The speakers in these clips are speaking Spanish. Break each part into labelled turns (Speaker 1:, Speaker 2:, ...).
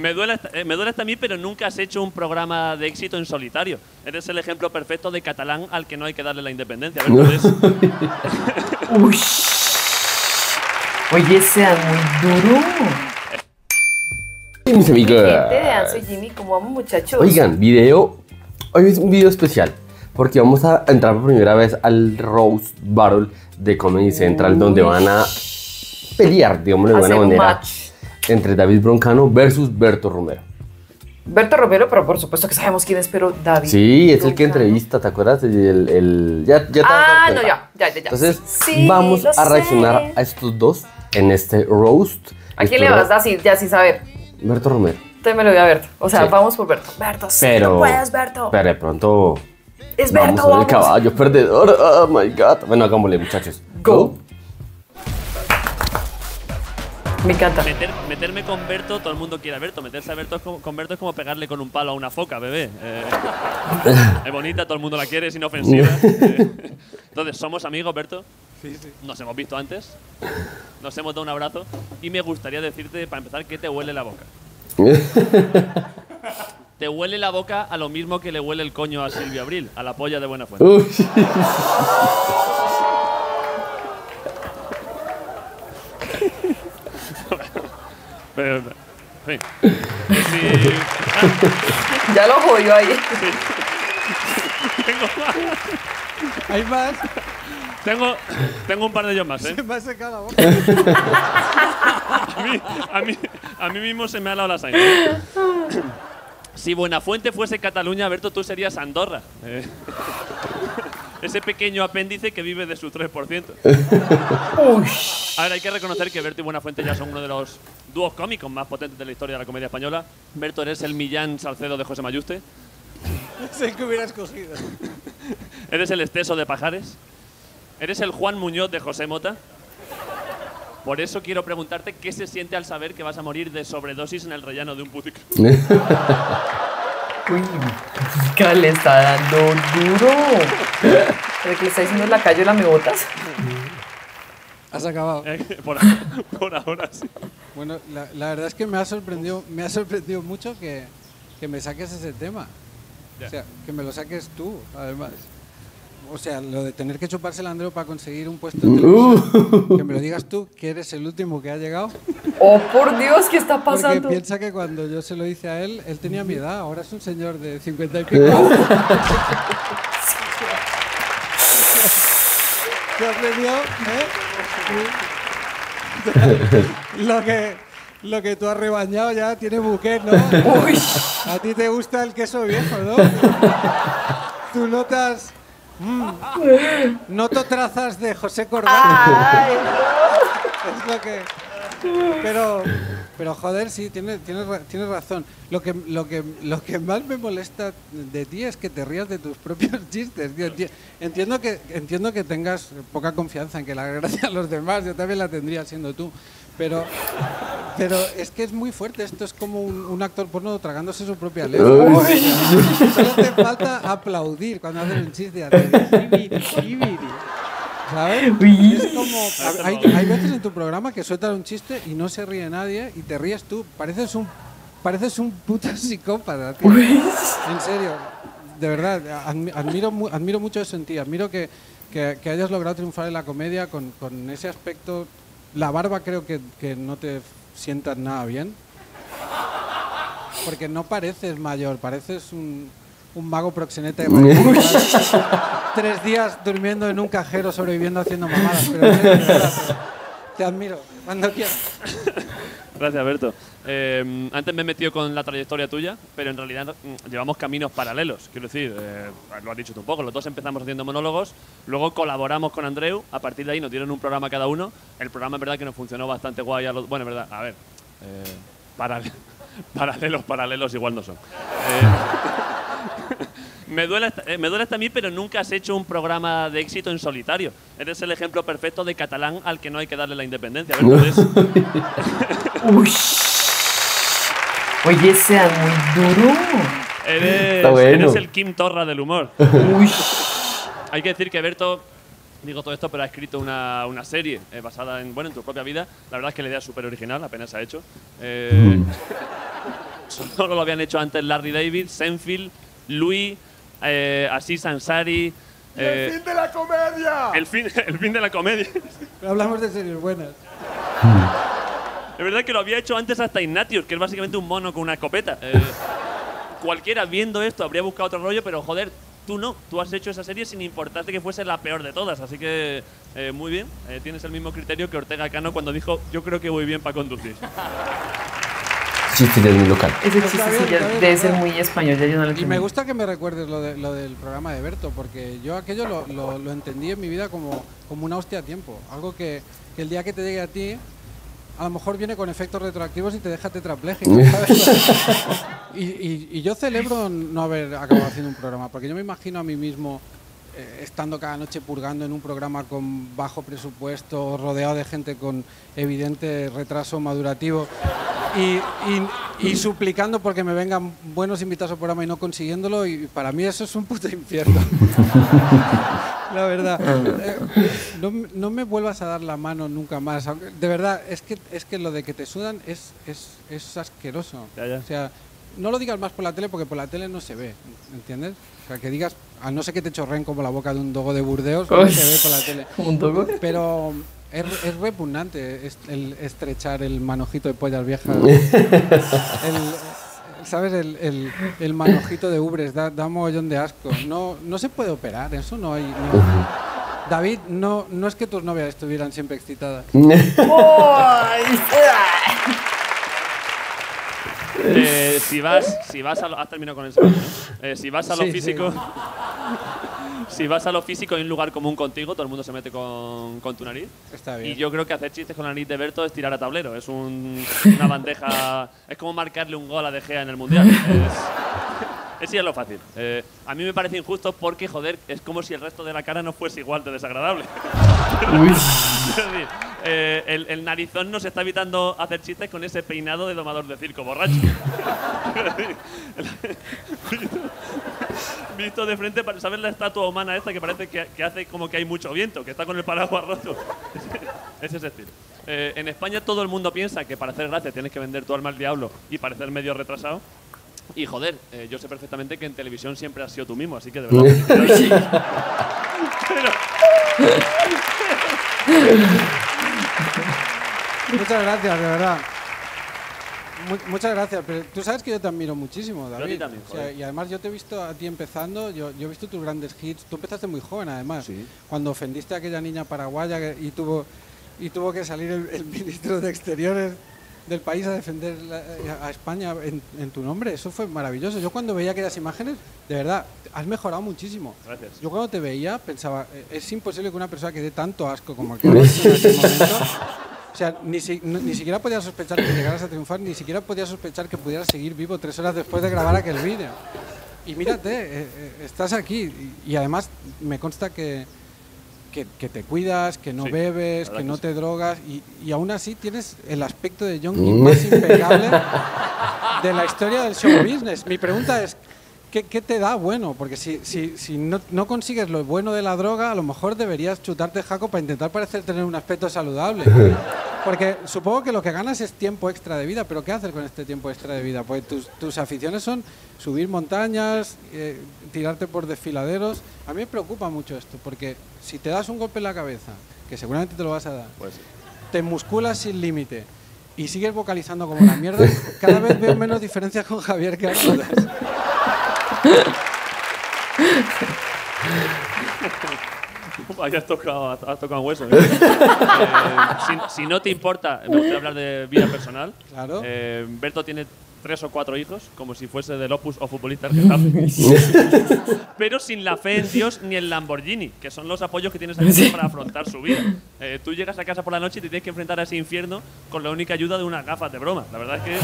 Speaker 1: Me duele, hasta- eh, me duele hasta a mí, pero nunca has hecho un programa de éxito en solitario. Eres el ejemplo perfecto de catalán al que no hay que darle la independencia. A ver.
Speaker 2: Uy. Oye, sean muy duro.
Speaker 3: Sí, mis amigos.
Speaker 2: Gente de Jimmy, ¿cómo vamos, muchachos?
Speaker 3: Oigan, video. Hoy es un video especial. Porque vamos a entrar por primera vez al Rose Battle de Comedy Central, donde van a pelear, digamos de buena manera,
Speaker 2: match.
Speaker 3: Entre David Broncano versus Berto Romero.
Speaker 2: Berto Romero, pero por supuesto que sabemos quién es, pero David.
Speaker 3: Sí, es el que
Speaker 2: Broncano.
Speaker 3: entrevista, ¿te acuerdas? El, el- ya, ya te
Speaker 2: Ah, no, ya, ya, ya. ya.
Speaker 3: Entonces,
Speaker 2: Sí,
Speaker 3: vamos a reaccionar
Speaker 2: sé.
Speaker 3: a estos dos en este roast.
Speaker 2: ¿A quién le vas a decir? Ya sin saber.
Speaker 3: Berto Romero.
Speaker 2: Entonces me lo voy a Berto. O sea,
Speaker 3: Sí.
Speaker 2: vamos por Berto. Berto, sí,
Speaker 3: Pero.
Speaker 2: no puedes, Berto.
Speaker 3: Pero de pronto.
Speaker 2: es
Speaker 3: vamos
Speaker 2: Berto,
Speaker 3: con
Speaker 2: vamos.
Speaker 3: el caballo perdedor. Oh my god. Bueno, hagámosle, muchachos.
Speaker 2: Go. Me encanta.
Speaker 1: Meter- meterme con Berto, todo el mundo quiere a Berto. Meterse a Berto es como, con Berto es como pegarle con un palo a una foca, bebé. Eh, es bonita, todo el mundo la quiere, es inofensiva. Eh, entonces, ¿somos amigos, Berto?
Speaker 4: Sí, sí.
Speaker 1: Nos hemos visto antes. Nos hemos dado un abrazo. Y me gustaría decirte, para empezar, que te huele la boca. Te huele la boca a lo mismo que le huele el coño a Silvia Abril, a la polla de Buenafuente.
Speaker 3: Uy.
Speaker 1: Pero, en fin. Que si-
Speaker 2: Ya lo jodió ahí.
Speaker 1: tengo,
Speaker 4: Hay más.
Speaker 1: tengo, tengo un par de ellos más, ¿eh?
Speaker 4: Se me ha secado la boca.
Speaker 1: A mí, a mí, a mí mismo se me ha dado la sangre. Si Buenafuente fuese Cataluña, Berto, tú serías Andorra. Eh, ese pequeño apéndice que vive de su 3%. A ver, hay que reconocer que Berto y Buenafuente ya son uno de los dúos cómicos más potentes de la historia de la comedia española. Berto, eres el Millán Salcedo de José Mayuste.
Speaker 4: sé que hubiera escogido.
Speaker 1: Eres el Esteso de Pajares. Eres el Juan Muñoz de José Mota. Por eso quiero preguntarte qué se siente al saber que vas a morir de sobredosis en el rellano de un putic.
Speaker 2: Uy, ¿qué le está dando duro? ¿Pero que le está diciendo la calle la me botas?
Speaker 4: Has acabado.
Speaker 1: Eh, Por, por ahora sí.
Speaker 4: Bueno, la, la verdad es que me ha sorprendido, me ha sorprendido mucho que, que me saques ese tema.
Speaker 1: Ya.
Speaker 4: O sea, que me lo saques tú, además. O sea, lo de tener que chuparse el andero para conseguir un puesto en televisión, que me lo digas tú, que eres el último que ha llegado.
Speaker 2: Oh, por Dios, ¿qué está
Speaker 4: Porque
Speaker 2: pasando?
Speaker 4: piensa que cuando yo se lo hice a él, él tenía mi edad, ahora es un señor de 50 y pico. ¿Te has venido, eh? lo, que, lo que tú has rebañado ya tiene buque, ¿no?
Speaker 2: Uy,
Speaker 4: A ti te gusta el queso viejo, ¿no? Tú notas... mm, noto trazas de José Corbán.
Speaker 2: ay,
Speaker 4: Es lo que. Pero, pero joder, sí, tienes, tienes, tienes razón. Lo que, lo, que, lo que más me molesta de ti es que te rías de tus propios chistes. tío. Enti- Entiendo que, entiendo que tengas poca confianza en que la gracia a los demás, yo también la tendría siendo tú. Pero, pero es que es muy fuerte. Esto es como un, un actor porno tragándose su propia lengua. Solo te falta aplaudir cuando hacen un chiste. ¿Sabes? Es como. Hay, hay veces en tu programa que sueltas un chiste y no se ríe nadie y te ríes tú. Pareces un. Pareces un puto psicópata, tío. En serio. De verdad, admi- admiro, admiro mucho eso en ti. Admiro que, que- que hayas logrado triunfar en la comedia con, con ese aspecto. La barba creo que, que no te sientas nada bien. Porque no pareces mayor, pareces un, un mago proxeneta. de Tres días durmiendo en un cajero, sobreviviendo haciendo mamadas. Pero te admiro. Cuando quieras.
Speaker 1: Gracias, Berto. Eh, antes me he metido con la trayectoria tuya, pero en realidad mm, llevamos caminos paralelos. Quiero decir, eh, lo has dicho tú un poco, los dos empezamos haciendo monólogos, luego colaboramos con Andreu, a partir de ahí nos dieron un programa cada uno. El programa es verdad que nos funcionó bastante guay. a los- bueno, es verdad, a ver, eh, paral- paralelos, paralelos igual no son. Me, duele hasta, eh, me duele hasta a mí, pero nunca has hecho un programa de éxito en solitario. Eres el ejemplo perfecto de catalán al que no hay que darle la independencia. A ver, ¿puedes-
Speaker 2: uy. Oye, sean muy duro.
Speaker 1: Eres,
Speaker 3: bueno.
Speaker 1: eres el Kim Torra del humor.
Speaker 2: Uy.
Speaker 1: Hay que decir que Berto, digo todo esto, pero ha escrito una, una serie eh, basada en, bueno, en tu propia vida. La verdad es que la idea es súper original, apenas se ha hecho. Eh, solo lo habían hecho antes Larry David, Senfield, Louis, eh, Aziz Ansari. eh,
Speaker 5: ¡El fin de la comedia!
Speaker 1: el fin, el fin de la comedia.
Speaker 4: Pero hablamos de series buenas.
Speaker 1: Es verdad que lo había hecho antes hasta Ignatius, que es básicamente un mono con una escopeta. Eh, cualquiera viendo esto habría buscado otro rollo, pero joder, tú no. Tú has hecho esa serie sin importarte que fuese la peor de todas. Así que, eh, muy bien. Eh, tienes el mismo criterio que Ortega Cano cuando dijo: Yo creo que voy bien para conducir.
Speaker 3: Chiste de mi local.
Speaker 2: Ese chiste
Speaker 4: bien,
Speaker 2: sí ya
Speaker 4: está bien,
Speaker 2: debe ser muy español, ya yo no lo
Speaker 4: Y me gusta que me recuerdes lo, de- lo del programa de Berto, porque yo aquello lo, lo- lo entendí en mi vida como, como una hostia a tiempo. Algo que, que el día que te llegue a ti, a lo mejor viene con efectos retroactivos y te deja tetrapléjico. y- y yo celebro no haber acabado haciendo un programa, porque yo me imagino a mí mismo eh, estando cada noche purgando en un programa con bajo presupuesto, rodeado de gente con evidente retraso madurativo y, y- y suplicando porque me vengan buenos invitados al programa y no consiguiéndolo y para mí eso es un puto infierno. la verdad. Eh, no, no me vuelvas a dar la mano nunca más. De verdad, es que, es que lo de que te sudan es, es, es asqueroso.
Speaker 1: Ya, ya.
Speaker 4: O sea, no lo digas más por la tele porque por la tele no se ve, ¿entiendes? O sea, que digas, a no ser que te chorren como la boca de un dogo de Burdeos, no se ve por la tele.
Speaker 2: Un toco.
Speaker 4: Pero es, es repugnante el estrechar el manojito de pollas viejas. El- ¿Sabes? El, el- el manojito de ubres da, da mogollón de asco. No, no se puede operar, eso no hay. no. David, no, no es que tus novias estuvieran siempre excitadas.
Speaker 1: Eh, si vas, si vas a lo, has terminado con eso. Eh, si vas a lo
Speaker 4: Sí, sí.
Speaker 1: si vas a lo físico en un lugar común contigo, todo el mundo se mete con, con tu nariz.
Speaker 4: Está bien.
Speaker 1: Y yo creo que hacer chistes con la nariz de Berto es tirar a tablero. Es un- una bandeja. Es como marcarle un gol a De Gea en el mundial. Es, es a lo fácil. Eh, a mí me parece injusto porque, joder, es como si el resto de la cara no fuese igual de desagradable. Es decir, eh, el, el narizón nos está evitando hacer chistes con ese peinado de domador de circo borracho. Visto de frente, para- ¿sabes la estatua humana esta que parece que, que hace como que hay mucho viento, que está con el paraguas roto? Es ese estilo. Eh, en España todo el mundo piensa que para hacer gracia tienes que vender tu alma al diablo y parecer medio retrasado. Y joder, eh, yo sé perfectamente que en televisión siempre has sido tú mismo, así que de verdad.
Speaker 4: Muchas gracias, de verdad. Mu- muchas gracias, pero tú sabes que yo te admiro muchísimo,
Speaker 1: a ti
Speaker 4: David.
Speaker 1: también,
Speaker 4: O sea,
Speaker 1: joder.
Speaker 4: y además yo te he visto a ti empezando, yo, yo he visto tus grandes hits. Tú empezaste muy joven, además.
Speaker 1: Sí.
Speaker 4: Cuando ofendiste a aquella niña paraguaya que- y tuvo, y tuvo que salir el, el ministro de Exteriores del país a defender la- a España en, en tu nombre. Eso fue maravilloso. Yo cuando veía aquellas imágenes, de verdad, has mejorado muchísimo.
Speaker 1: Gracias.
Speaker 4: Yo cuando te veía pensaba, "Eh, es imposible que una persona que dé tanto asco como el que en aquel momento, sea, ni, si- ni siquiera podía sospechar que llegaras a triunfar, ni siquiera podía sospechar que pudieras seguir vivo tres horas después de grabar aquel vídeo. Y mírate, eh, eh, estás aquí y, y además me consta que, que, que te cuidas, que no
Speaker 1: Sí,
Speaker 4: bebes, que
Speaker 1: que
Speaker 4: no
Speaker 1: sí.
Speaker 4: te drogas y, y aún así tienes el aspecto de John King más impecable de la historia del show business. Mi pregunta es, ¿qué, qué te da bueno? Porque si, si, si no, no consigues lo bueno de la droga, a lo mejor deberías chutarte jaco para intentar parecer tener un aspecto saludable. Porque supongo que lo que ganas es tiempo extra de vida, pero ¿qué haces con este tiempo extra de vida? Pues tus, tus aficiones son subir montañas, eh, tirarte por desfiladeros. A mí me preocupa mucho esto, porque si te das un golpe en la cabeza, que seguramente te lo vas a dar,
Speaker 1: Pues
Speaker 4: te musculas sin límite y sigues vocalizando como la mierda, cada vez veo menos diferencias con Javier Cárdenas.
Speaker 1: Vaya, has tocado, has tocado hueso. ¿eh? Eh, si, si no te importa, me gustaría hablar de vida personal.
Speaker 4: Claro.
Speaker 1: Eh, Berto tiene tres o cuatro hijos, como si fuese del Opus o futbolista Getafe. Pero sin la fe en Dios ni el Lamborghini, que son los apoyos que tienes aquí para afrontar su vida. Eh, tú llegas a casa por la noche y te tienes que enfrentar a ese infierno con la única ayuda de unas gafas de broma. La verdad es que.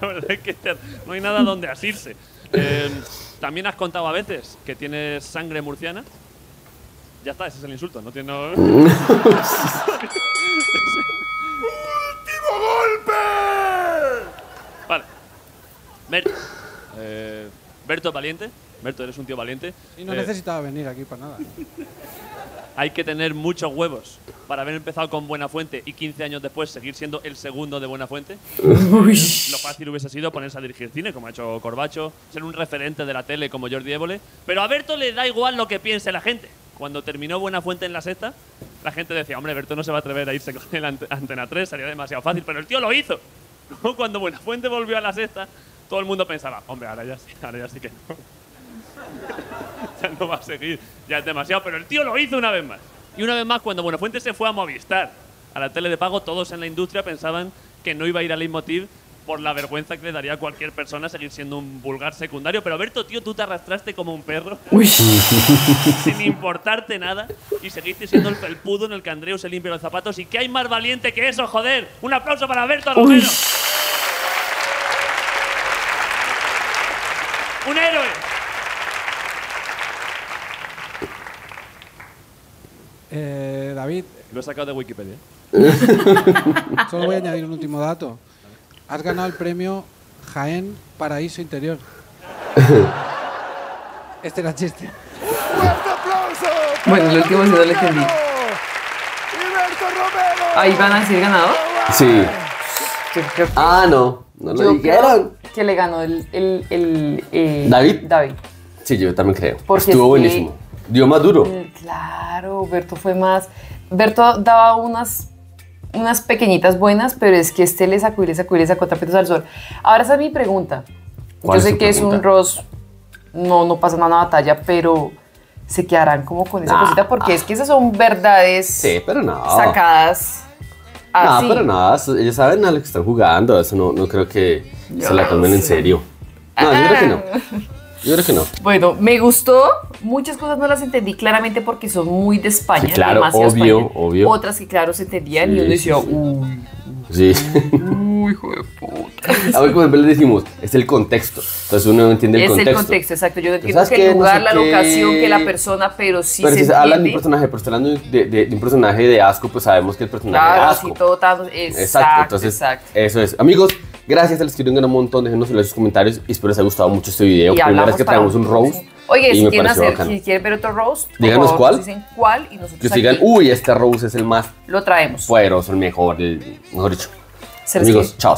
Speaker 1: la verdad es que no hay nada donde asirse. Eh, también has contado a veces que tienes sangre murciana. Ya está, ese es el insulto. No tiene.
Speaker 5: ¡Último golpe!
Speaker 1: Vale. Berto. Eh, Berto es valiente. Berto, eres un tío valiente.
Speaker 4: Y no
Speaker 1: Eh,
Speaker 4: necesitaba venir aquí para nada.
Speaker 1: Hay que tener muchos huevos para haber empezado con Buenafuente y 15 años después seguir siendo el segundo de Buenafuente. Lo fácil hubiese sido ponerse a dirigir cine, como ha hecho Corbacho, ser un referente de la tele como Jordi Évole. Pero a Berto le da igual lo que piense la gente. Cuando terminó Buenafuente en la sexta, la gente decía, hombre, Berto no se va a atrever a irse con el ante- Antena 3, sería demasiado fácil. Pero el tío lo hizo. Cuando Buenafuente volvió a la sexta, todo el mundo pensaba, hombre, ahora ya sí, ahora ya sí que no. ya no va a seguir, ya es demasiado, pero el tío lo hizo una vez más. Y una vez más, cuando Buenafuente se fue a Movistar, a la tele de pago, todos en la industria pensaban que no iba a ir a Leitmotiv por la vergüenza que le daría a cualquier persona seguir siendo un vulgar secundario. Pero Berto, tío, tú te arrastraste como un perro, sin importarte nada, y seguiste siendo el felpudo en el que Andreu se limpia los zapatos. ¿Y qué hay más valiente que eso, joder? Un aplauso para Berto Romero. ¡Un
Speaker 4: Eh, David,
Speaker 1: Lo he sacado de Wikipedia.
Speaker 4: solo voy a añadir un último dato. Has ganado el premio Jaén Paraíso Interior. Este era el chiste.
Speaker 5: ¡Fuerte aplauso!
Speaker 2: Bueno, el último no lo entendí. Ahí van a decir ganador.
Speaker 3: Sí. Ah, no. No lo
Speaker 2: yo
Speaker 3: dijeron.
Speaker 2: que le ganó el, el, el, eh,
Speaker 3: ¿David?
Speaker 2: David.
Speaker 3: Sí, yo también creo.
Speaker 2: Porque
Speaker 3: Estuvo buenísimo. Dio más duro.
Speaker 2: Eh, Claro, Berto fue más. Berto daba unas, unas pequeñitas buenas, pero es que este le sacó y le sacó y le sacó tapetos al sol. Ahora esa es mi pregunta.
Speaker 3: ¿Cuál
Speaker 2: Yo sé que es un? Ross, no, no pasa nada en la batalla, pero se quedarán como con esa
Speaker 3: Nah.
Speaker 2: cosita porque es que esas son verdades
Speaker 3: Sí, pero no.
Speaker 2: sacadas
Speaker 3: No,
Speaker 2: así.
Speaker 3: pero nada, ellos saben a lo que están jugando, eso no, no creo que se la tomen en serio. No, yo creo que no. Yo creo que no.
Speaker 2: Bueno, me gustó. Muchas cosas no las entendí claramente porque son muy de España.
Speaker 3: Sí, claro,
Speaker 2: demasiado
Speaker 3: obvio,
Speaker 2: España.
Speaker 3: obvio.
Speaker 2: Otras que, claro, se entendían y
Speaker 3: Sí,
Speaker 2: uno
Speaker 3: sí,
Speaker 2: decía,
Speaker 3: sí.
Speaker 2: uy,
Speaker 3: Sí.
Speaker 2: uy, hijo de puta.
Speaker 3: A ver, como siempre les decimos, es el contexto. Entonces uno no entiende el
Speaker 2: es
Speaker 3: contexto.
Speaker 2: el contexto, exacto. Yo no entiendo
Speaker 3: ¿Sabes
Speaker 2: que el
Speaker 3: No
Speaker 2: lugar,
Speaker 3: sé
Speaker 2: la
Speaker 3: qué.
Speaker 2: locación, que la persona, pero sí
Speaker 3: pero
Speaker 2: se
Speaker 3: si se habla de un personaje, pero está hablando de, de- de un personaje de asco, pues sabemos que el personaje de
Speaker 2: Claro,
Speaker 3: asco.
Speaker 2: así todo tan. Exacto,
Speaker 3: Exacto, entonces
Speaker 2: exacto.
Speaker 3: eso es. Amigos, gracias, se les quiero un montón, déjenos en los comentarios y espero les haya gustado mucho este video.
Speaker 2: Y
Speaker 3: Primera vez que traemos un roast
Speaker 2: próximo. Oye, si quieren, hacer, si quieren ver otro roast,
Speaker 3: Díganos cuál.
Speaker 2: nos dicen cuál y nosotros
Speaker 3: Que
Speaker 2: aquí
Speaker 3: uy, este roast es el más
Speaker 2: lo traemos.
Speaker 3: poderoso, el mejor, el mejor dicho. Amigos, chao.